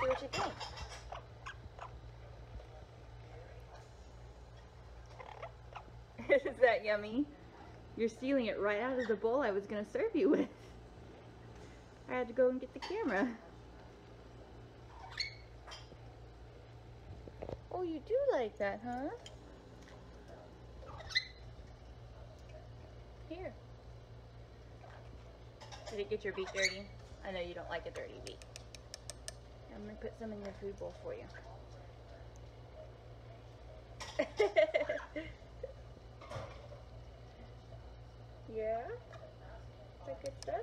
See what you think. Is that yummy? You're stealing it right out of the bowl I was going to serve you with. I had to go and get the camera. Oh, you do like that, huh? Here. Did it get your beak dirty? I know you don't like a dirty beak. I'm going to put some in your food bowl for you. yeah? Is that good stuff?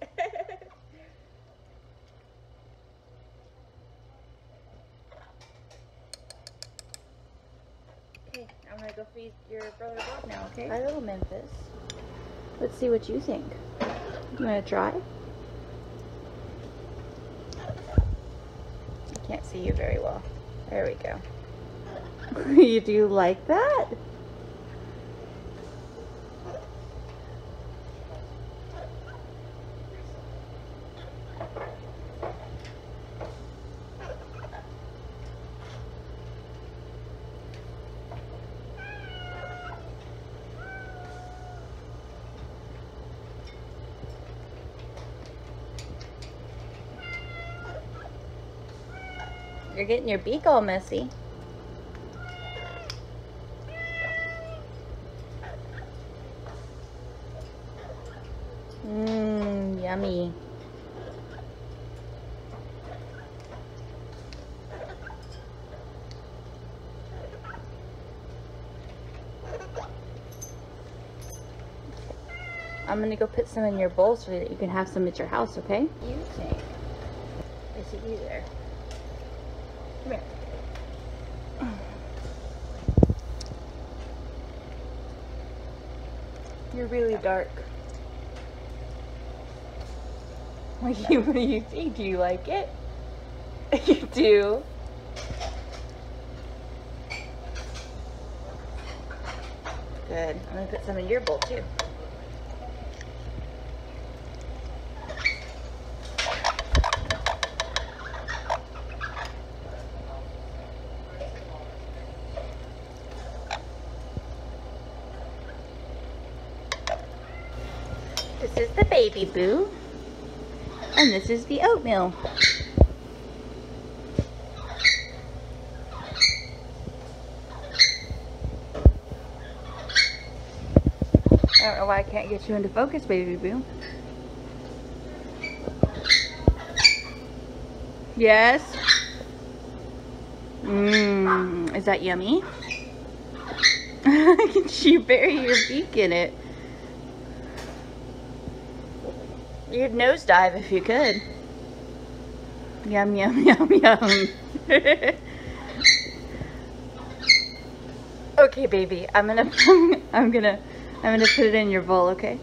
okay, I'm gonna go feed your brother Bob now, okay? Hi, little Memphis. Let's see what you think. You wanna try? I can't see you very well. There we go. you do like that? You're getting your beak all messy. Mmm, yummy. I'm gonna go put some in your bowl so that you can have some at your house, okay? You think. I see you You're really dark. What do you, what do you think? Do you like it? you do? Good. I'm gonna put some in your bowl too. Is the baby boo. And this is the oatmeal. I don't know why I can't get you into focus, baby boo. Yes? Mmm, is that yummy? Can you bury your beak in it? You'd nosedive if you could. Yum, yum, yum, yum. okay, baby. I'm gonna, I'm gonna, I'm gonna put it in your bowl, okay?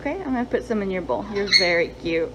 Okay, I'm gonna put some in your bowl. You're very cute.